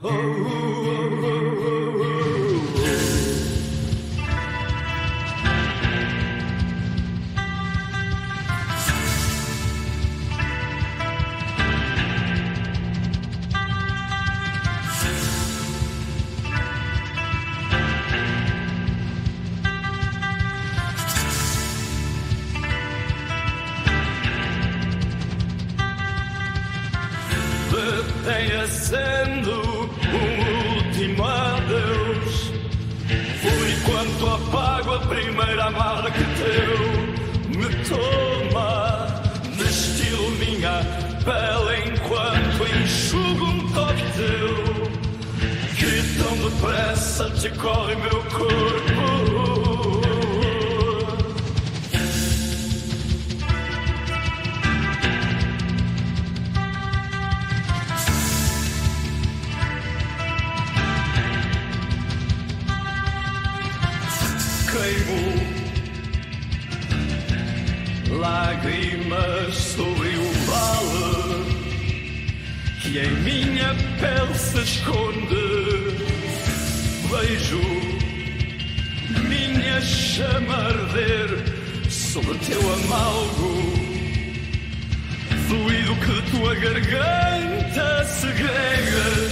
oh, oh, oh, oh, oh. oh. Tenha sendo um último adeus. Fui quanto apago a primeira amarra que teu me toma. De estilo minha pele enquanto enxugo um toque teu. Que tão depressa te corre meu corpo. Queimo lágrimas sobre o vale que em minha pele se esconde. Vejo minha chama arder sobre teu amalgo, fluido que tua garganta segregas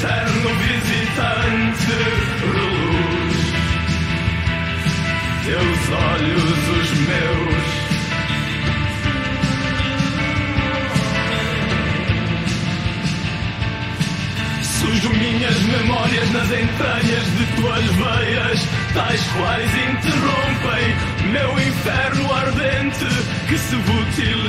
eterno visitante reluz. Teus olhos, os meus. Sujo minhas memórias nas entranhas de tuas veias, tais quais interrompem meu inferno ardente que se utiliza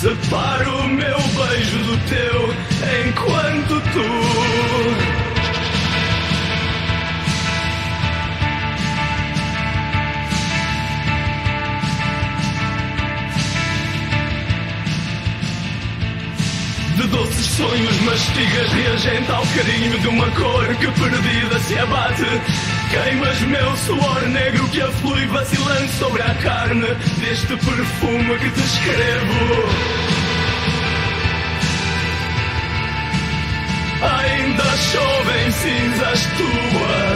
Separo o meu beijo do teu enquanto tu De doces sonhos mastigas reagente ao carinho de uma cor que perdida se abate Queimas meu suor negro que aflui vacilante sobre a carne Deste perfume que te escrevo. Ainda chovem cinzas tuas